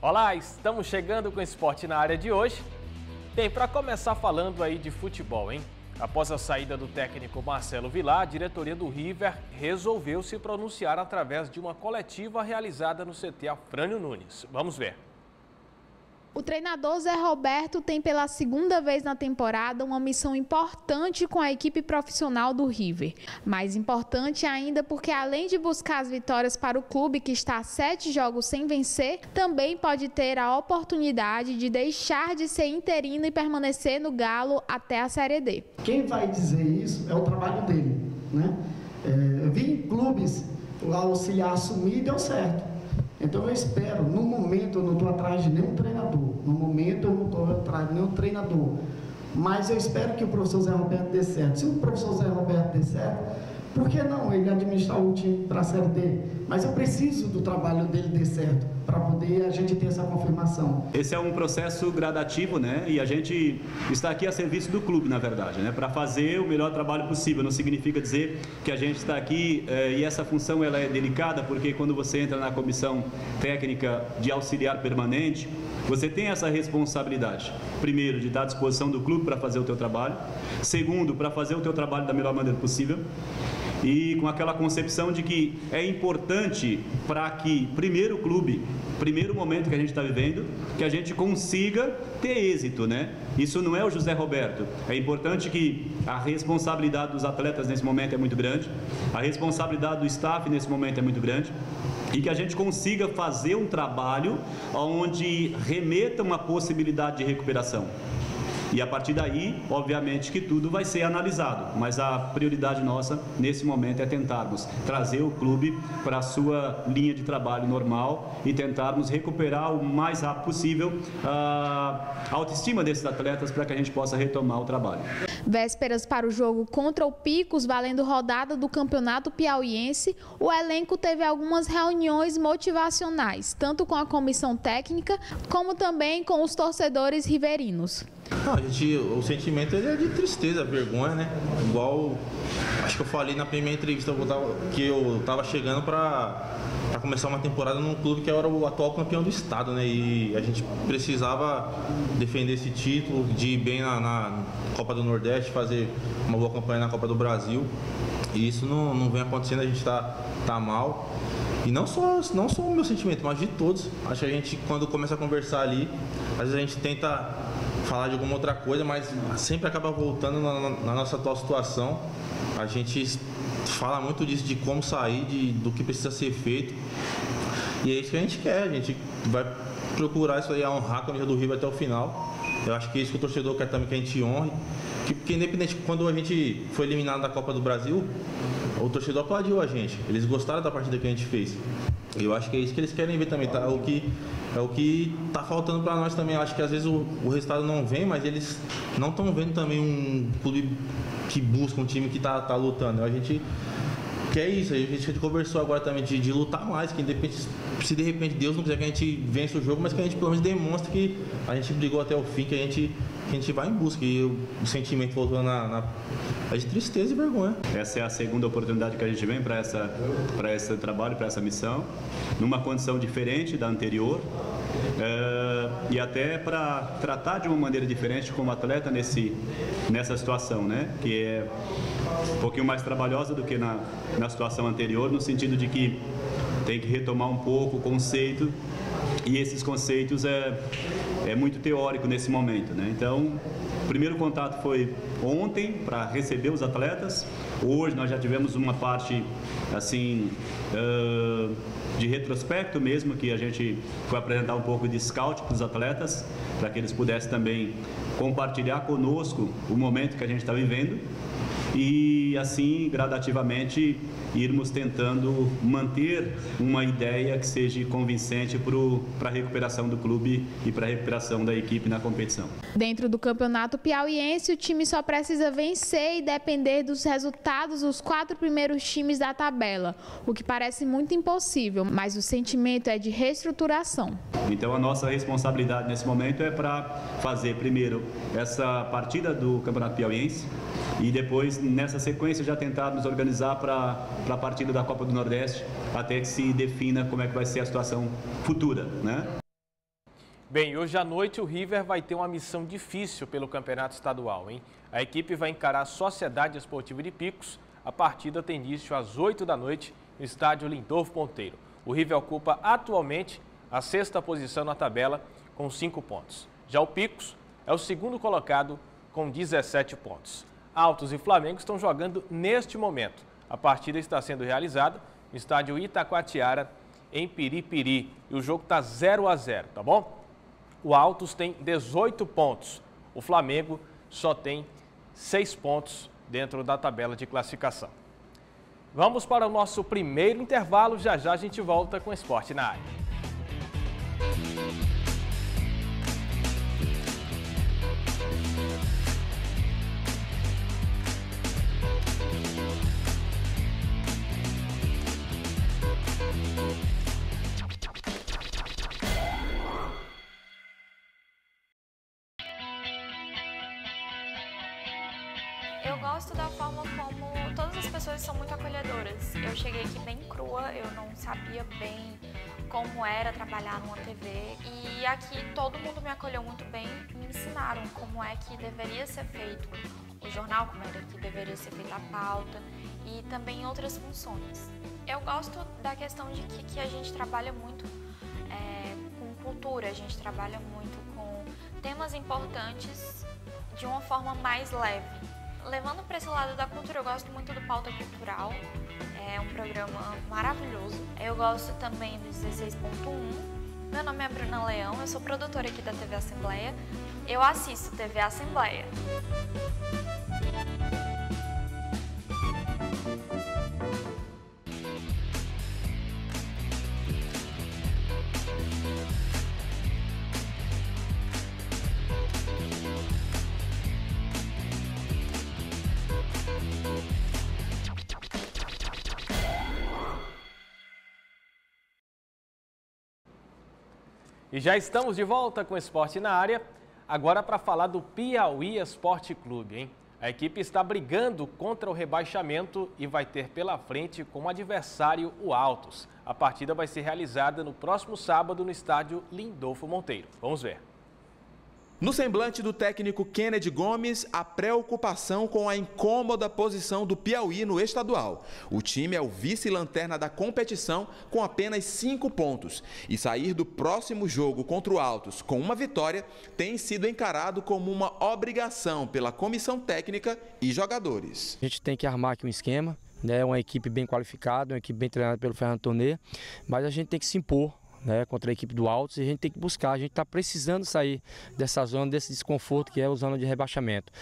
Olá, estamos chegando com o esporte na área de hoje. Bem, para começar falando aí de futebol, hein? Após a saída do técnico Marcelo Vilar, a diretoria do River resolveu se pronunciar através de uma coletiva realizada no CT Afrânio Nunes. Vamos ver. O treinador Zé Roberto tem pela segunda vez na temporada uma missão importante com a equipe profissional do River. Mais importante ainda porque, além de buscar as vitórias para o clube que está a sete jogos sem vencer, também pode ter a oportunidade de deixar de ser interino e permanecer no Galo até a Série D. Quem vai dizer isso é o trabalho dele. Né? É, eu vi em clubes o auxiliar assumir e deu certo. Então eu espero, no momento eu não estou atrás de nenhum treinador, no momento eu não estou atrás de nenhum treinador, mas eu espero que o professor Zé Roberto dê certo. Se o professor Zé Roberto dê certo, por que não ele administrar o time para a Série D? Mas eu preciso do trabalho dele dar certo para poder a gente ter essa confirmação. Esse é um processo gradativo, né? E a gente está aqui a serviço do clube, na verdade, né? Para fazer o melhor trabalho possível. Não significa dizer que a gente está aqui eh, e essa função ela é delicada, porque quando você entra na comissão técnica de auxiliar permanente, você tem essa responsabilidade. Primeiro, de estar à disposição do clube para fazer o teu trabalho. Segundo, para fazer o teu trabalho da melhor maneira possível e com aquela concepção de que é importante para que, primeiro clube, primeiro momento que a gente está vivendo, que a gente consiga ter êxito, né? Isso não é o José Roberto. É importante que a responsabilidade dos atletas nesse momento é muito grande, a responsabilidade do staff nesse momento é muito grande e que a gente consiga fazer um trabalho onde remeta uma possibilidade de recuperação. E a partir daí, obviamente que tudo vai ser analisado, mas a prioridade nossa nesse momento é tentarmos trazer o clube para a sua linha de trabalho normal e tentarmos recuperar o mais rápido possível a autoestima desses atletas para que a gente possa retomar o trabalho. Vésperas para o jogo contra o Picos, valendo rodada do Campeonato Piauiense, o elenco teve algumas reuniões motivacionais, tanto com a comissão técnica como também com os torcedores riverinos. Não, gente, o sentimento é de tristeza, vergonha, né? Igual, acho que eu falei na primeira entrevista que eu tava chegando para começar uma temporada num clube que era o atual campeão do estado, né? E a gente precisava defender esse título, de ir bem na, na Copa do Nordeste, fazer uma boa campanha na Copa do Brasil. E isso não, não vem acontecendo, a gente tá, tá mal. E não só, não só o meu sentimento, mas de todos. Acho que a gente, quando começa a conversar ali, às vezes a gente tenta falar de alguma outra coisa, mas sempre acaba voltando na, na nossa atual situação. A gente fala muito disso, de como sair, de, do que precisa ser feito. E é isso que a gente quer, a gente vai procurar isso aí, a honrar a camisa do Rio até o final. Eu acho que é isso que o torcedor quer também que a gente honre. Que, porque independente, quando a gente foi eliminado da Copa do Brasil, o torcedor aplaudiu a gente. Eles gostaram da partida que a gente fez. Eu acho que é isso que eles querem ver também, tá? O que é o que tá faltando para nós também. Eu acho que às vezes o, o resultado não vem, mas eles não estão vendo também um clube que busca um time que tá, tá lutando. A gente que é isso, a gente conversou agora também de, de lutar mais, que independente, se de repente Deus não quiser que a gente vença o jogo, mas que a gente pelo menos demonstre que a gente brigou até o fim, que a gente, que a gente vai em busca. E o, sentimento voltando na, na é de tristeza e vergonha. Essa é a segunda oportunidade que a gente vem para esse trabalho, para essa missão, numa condição diferente da anterior. É, e até para tratar de uma maneira diferente como atleta nesse, nessa situação, né? Que é um pouquinho mais trabalhosa do que na, na situação anterior, no sentido de que tem que retomar um pouco o conceito e esses conceitos é, é muito teórico nesse momento, né? Então, o primeiro contato foi ontem para receber os atletas. Hoje nós já tivemos uma parte assim uh, de retrospecto mesmo, que a gente foi apresentar um pouco de scout para os atletas, para que eles pudessem também compartilhar conosco o momento que a gente está vivendo. E assim gradativamente irmos tentando manter uma ideia que seja convincente para a recuperação do clube e para a recuperação da equipe na competição. Dentro do campeonato piauiense, o time só precisa vencer e depender dos resultados dos quatro primeiros times da tabela, o que parece muito impossível, mas o sentimento é de reestruturação. Então a nossa responsabilidade nesse momento é para fazer primeiro essa partida do Campeonato Piauiense e depois nessa sequência já tentar nos organizar para a partida da Copa do Nordeste até que se defina como é que vai ser a situação futura, né? Bem, hoje à noite o River vai ter uma missão difícil pelo Campeonato Estadual, hein? A equipe vai encarar a Sociedade Esportiva de Picos. A partida tem início às 8 da noite no estádio Lindolfo Ponteiro. O River ocupa atualmente a sexta posição na tabela com 5 pontos. Já o Picos é o segundo colocado com 17 pontos. Altos e Flamengo estão jogando neste momento. A partida está sendo realizada no estádio Itacoatiara, em Piripiri. E o jogo está 0 a 0, tá bom? O Altos tem 18 pontos. O Flamengo só tem 6 pontos dentro da tabela de classificação. Vamos para o nosso primeiro intervalo. Já já a gente volta com esporte na área. Gosto da forma como todas as pessoas são muito acolhedoras. Eu cheguei aqui bem crua, eu não sabia bem como era trabalhar numa TV e aqui todo mundo me acolheu muito bem, me ensinaram como é que deveria ser feito o jornal, como era que deveria ser feita a pauta e também outras funções. Eu gosto da questão de que, que a gente trabalha muito é, com cultura, a gente trabalha muito com temas importantes de uma forma mais leve levando para esse lado da cultura, eu gosto muito do Pauta Cultural. É um programa maravilhoso. Eu gosto também do 16.1. Meu nome é Bruna Leão, eu sou produtora aqui da TV Assembleia. Eu assisto TV Assembleia. E já estamos de volta com Esporte na Área, agora para falar do Piauí Esporte Clube, hein? A equipe está brigando contra o rebaixamento e vai ter pela frente como adversário o Altos. A partida vai ser realizada no próximo sábado no estádio Lindolfo Monteiro. Vamos ver. No semblante do técnico Kennedy Gomes, a preocupação com a incômoda posição do Piauí no estadual. O time é o vice-lanterna da competição com apenas cinco pontos. E sair do próximo jogo contra o Altos com uma vitória tem sido encarado como uma obrigação pela comissão técnica e jogadores. A gente tem que armar aqui um esquema, né? uma equipe bem qualificada, uma equipe bem treinada pelo Fernando Tonê, mas a gente tem que se impor né, contra a equipe do Altos e a gente tem que buscar. A gente está precisando sair dessa zona, desse desconforto que é a zona de rebaixamento.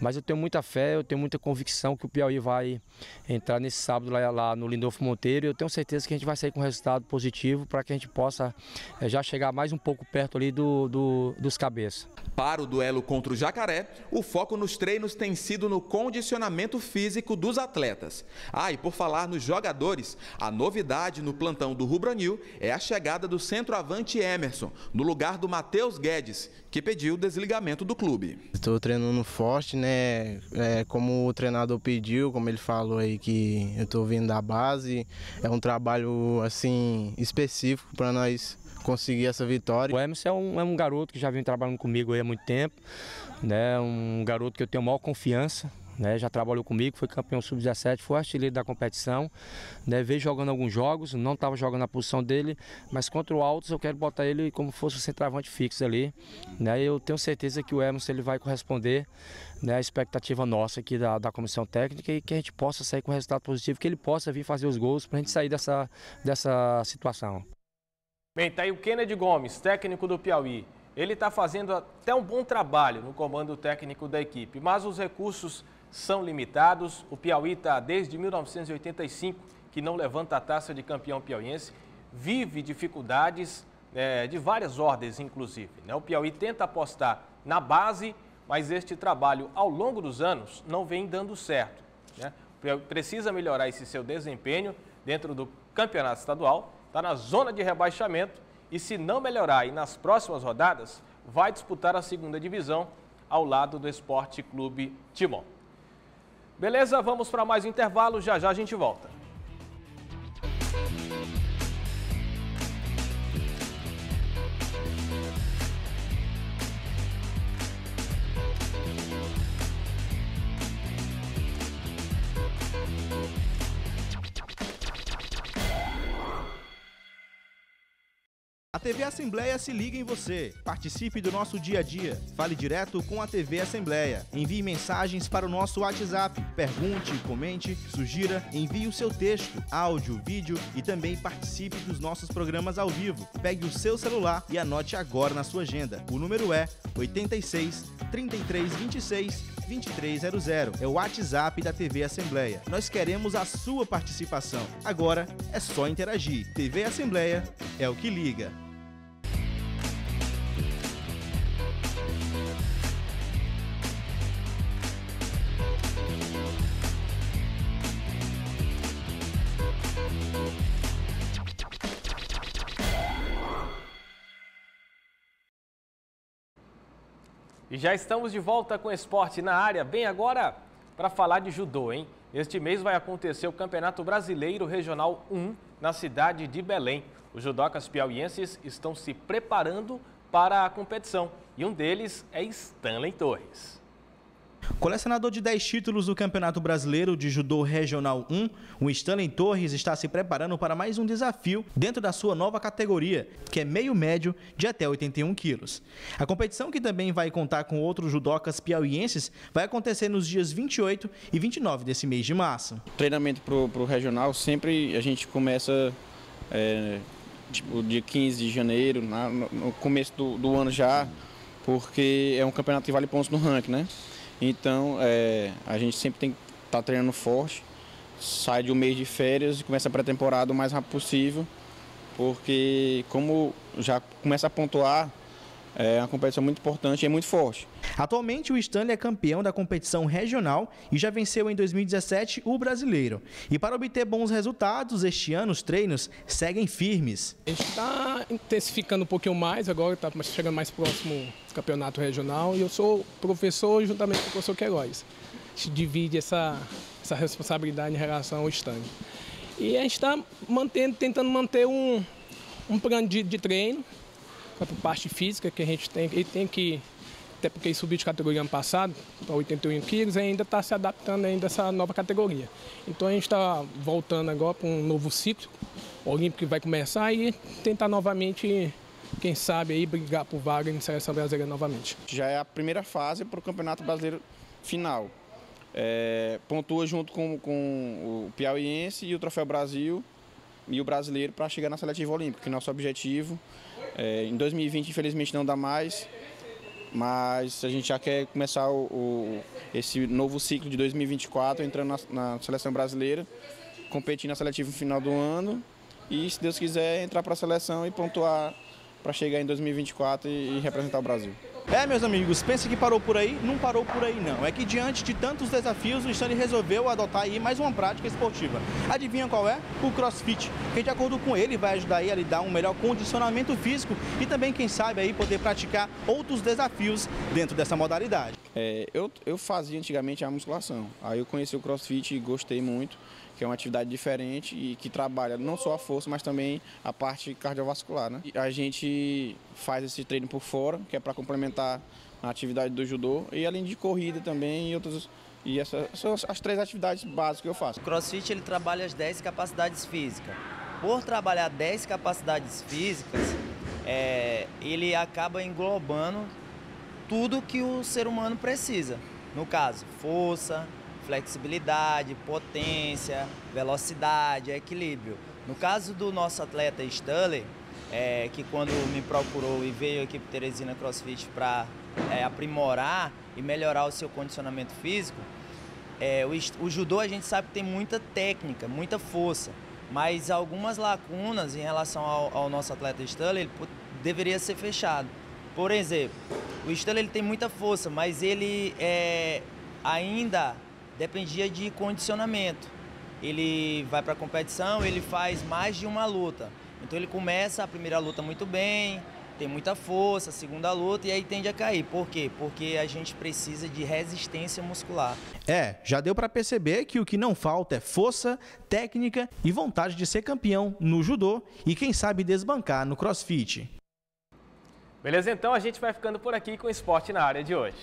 Mas eu tenho muita fé, eu tenho muita convicção que o Piauí vai entrar nesse sábado lá, lá no Lindolfo Monteiro e eu tenho certeza que a gente vai sair com um resultado positivo para que a gente possa é, já chegar mais um pouco perto ali do, do, dos cabeças. Para o duelo contra o Jacaré, o foco nos treinos tem sido no condicionamento físico dos atletas. Ah, e por falar nos jogadores, a novidade no plantão do Rubranil é a chegada do centroavante Emerson, no lugar do Matheus Guedes, que pediu o desligamento do clube. Estou treinando forte, né? É, como o treinador pediu, como ele falou aí que eu estou vindo da base, é um trabalho assim específico para nós conseguir essa vitória. O Emerson é um, é um garoto que já vem trabalhando comigo há muito tempo, né? um garoto que eu tenho maior confiança. Né, já trabalhou comigo, foi campeão sub-17, foi artilheiro da competição, né, veio jogando alguns jogos, não estava jogando na posição dele, mas contra o Altos eu quero botar ele como fosse o centroavante fixo ali. Né, eu tenho certeza que o Emerson ele vai corresponder né, à expectativa nossa aqui da, da comissão técnica e que a gente possa sair com resultado positivo, que ele possa vir fazer os gols para a gente sair dessa, dessa situação. Bem, tá aí o Kennedy Gomes, técnico do Piauí. Ele está fazendo até um bom trabalho no comando técnico da equipe, mas os recursos são limitados. O Piauí está desde 1985 que não levanta a taça de campeão piauiense, vive dificuldades é, de várias ordens, inclusive. Né? O Piauí tenta apostar na base, mas este trabalho, ao longo dos anos, não vem dando certo. Né? Precisa melhorar esse seu desempenho dentro do campeonato estadual, está na zona de rebaixamento e, se não melhorar e nas próximas rodadas, vai disputar a segunda divisão ao lado do Esporte Clube Timon. Beleza? Vamos para mais intervalo, já já a gente volta. TV Assembleia se liga em você. Participe do nosso dia a dia. Fale direto com a TV Assembleia. Envie mensagens para o nosso WhatsApp. Pergunte, comente, sugira, envie o seu texto, áudio, vídeo e também participe dos nossos programas ao vivo. Pegue o seu celular e anote agora na sua agenda. O número é 86 33 26 2300. É o WhatsApp da TV Assembleia. Nós queremos a sua participação. Agora é só interagir. TV Assembleia é o que liga. E já estamos de volta com esporte na área, bem agora para falar de judô, hein? Este mês vai acontecer o Campeonato Brasileiro Regional 1 na cidade de Belém. Os judocas piauienses estão se preparando para a competição e um deles é Stanley Torres. Colecionador de 10 títulos do Campeonato Brasileiro de Judô Regional 1, o Stanley Torres está se preparando para mais um desafio dentro da sua nova categoria, que é meio médio de até 81 quilos. A competição, que também vai contar com outros judocas piauienses, vai acontecer nos dias 28 e 29 desse mês de março. Treinamento para o regional, sempre a gente começa é, tipo, dia 15 de janeiro, no começo do, do ano já, porque é um campeonato que vale pontos no ranking, né? Então, é, a gente sempre tem que estar tá treinando forte, sai de um mês de férias e começa a pré-temporada o mais rápido possível, porque como já começa a pontuar, é uma competição muito importante e é muito forte. Atualmente, o Stanley é campeão da competição regional e já venceu em 2017 o brasileiro. E para obter bons resultados, este ano os treinos seguem firmes. A gente está intensificando um pouquinho mais, agora está chegando mais próximo do campeonato regional e eu sou professor juntamente com o professor Queiroz. A gente divide essa, essa responsabilidade em relação ao Stanley. E a gente está tentando manter um, um plano de, de treino a parte física que a gente tem, ele tem que, até porque ele subiu de categoria ano passado, para 81 quilos, ainda está se adaptando ainda a essa nova categoria. Então a gente está voltando agora para um novo ciclo olímpico que vai começar e tentar novamente quem sabe aí brigar por vaga em seleção brasileira novamente. Já é a primeira fase para o Campeonato Brasileiro final. É, pontua junto com, com o Piauiense e o Troféu Brasil e o brasileiro para chegar na seletiva olímpica, que é nosso objetivo é, em 2020, infelizmente, não dá mais, mas a gente já quer começar o, o esse novo ciclo de 2024 entrando na, na seleção brasileira, competir na seletiva no final do ano e, se Deus quiser, entrar para a seleção e pontuar para chegar em 2024 e, e representar o Brasil. É, meus amigos, pense que parou por aí? Não parou por aí, não. É que diante de tantos desafios, o Stanley resolveu adotar aí mais uma prática esportiva. Adivinha qual é? O CrossFit, que de acordo com ele vai ajudar aí a lhe dar um melhor condicionamento físico e também, quem sabe, aí poder praticar outros desafios dentro dessa modalidade. É, eu, eu fazia antigamente a musculação, aí eu conheci o CrossFit e gostei muito que é uma atividade diferente e que trabalha não só a força, mas também a parte cardiovascular. Né? A gente faz esse treino por fora, que é para complementar a atividade do judô, e além de corrida também e outras. E essas são as três atividades básicas que eu faço. O CrossFit ele trabalha as 10 capacidades físicas. Por trabalhar 10 capacidades físicas, é, ele acaba englobando tudo que o ser humano precisa. No caso, força, flexibilidade, potência, velocidade, equilíbrio. No caso do nosso atleta Stanley, é, que quando me procurou e veio a equipe Teresina CrossFit para é, aprimorar e melhorar o seu condicionamento físico, é, o, o, judô a gente sabe que tem muita técnica, muita força. mas algumas lacunas em relação ao, ao nosso atleta Stanley ele deveria ser fechado. Por exemplo, o Stanley ele tem muita força, mas ele é, ainda dependia de condicionamento. Ele vai para a competição, ele faz mais de uma luta. Então ele começa a primeira luta muito bem, tem muita força, segunda luta e aí tende a cair. Por quê? Porque a gente precisa de resistência muscular. É, já deu para perceber que o que não falta é força, técnica e vontade de ser campeão no judô e quem sabe desbancar no crossfit. Beleza, então a gente vai ficando por aqui com o esporte na área de hoje.